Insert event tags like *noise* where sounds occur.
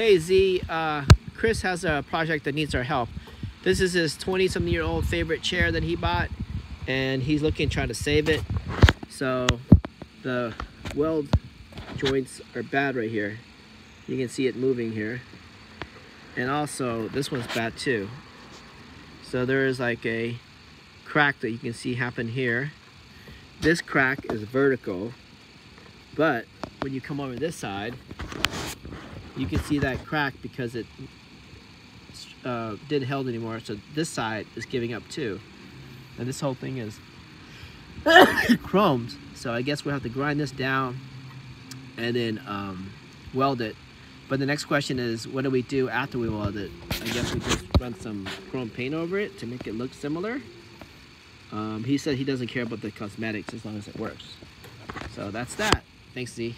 Hey Z, uh, Chris has a project that needs our help. This is his 20 something year old favorite chair that he bought and he's looking trying to save it. So the weld joints are bad right here. You can see it moving here. And also this one's bad too. So there is like a crack that you can see happen here. This crack is vertical, but when you come over this side, you can see that crack because it uh, didn't held anymore. So this side is giving up too. And this whole thing is *coughs* chromed. So I guess we'll have to grind this down and then um, weld it. But the next question is, what do we do after we weld it? I guess we just run some chrome paint over it to make it look similar. Um, he said he doesn't care about the cosmetics as long as it works. So that's that. Thanks, Z.